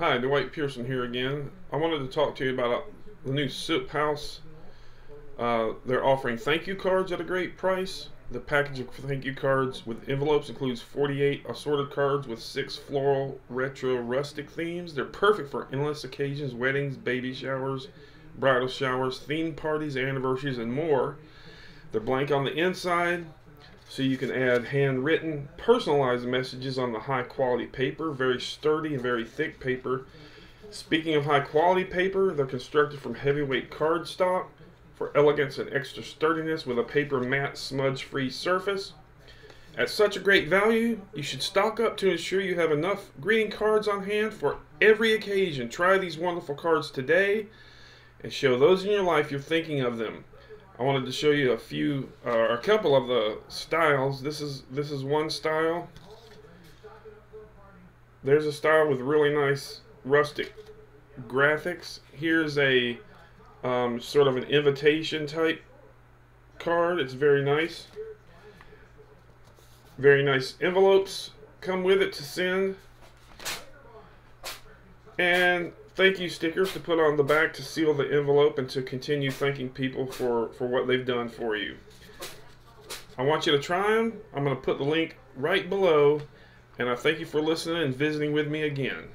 Hi, Dwight Pierson here again. I wanted to talk to you about uh, the new SUPHOUSE. Uh, they're offering thank you cards at a great price. The package of thank you cards with envelopes includes 48 assorted cards with six floral, retro, rustic themes. They're perfect for endless occasions, weddings, baby showers, bridal showers, theme parties, anniversaries, and more. They're blank on the inside, so you can add handwritten, personalized messages on the high quality paper, very sturdy and very thick paper. Speaking of high quality paper, they're constructed from heavyweight cardstock for elegance and extra sturdiness with a paper matte smudge free surface. At such a great value, you should stock up to ensure you have enough greeting cards on hand for every occasion. Try these wonderful cards today and show those in your life you're thinking of them. I wanted to show you a few, uh, a couple of the styles. This is this is one style. There's a style with really nice rustic graphics. Here's a um, sort of an invitation type card. It's very nice. Very nice envelopes come with it to send. And thank you stickers to put on the back to seal the envelope and to continue thanking people for, for what they've done for you. I want you to try them. I'm going to put the link right below. And I thank you for listening and visiting with me again.